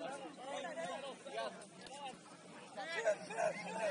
Good, good, good.